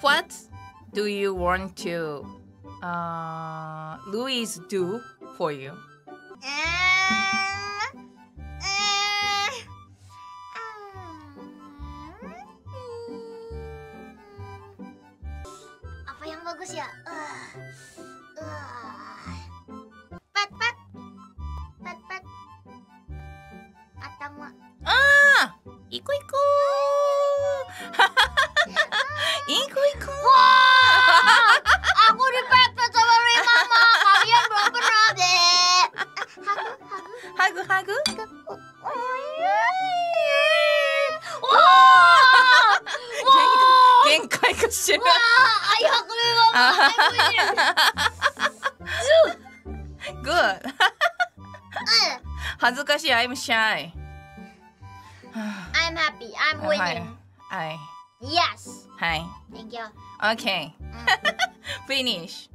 What do you want to uh, Lui do for you? Eh, eh, hmm. Apa yang bagus ya? Uh, uh. Ah, iku iku. ぐはぐおお限界かしらわー Good 恥ずかしい I'm shy. I'm happy. I'm winning. I. Yes. Hi. Thank you. Okay. Finish.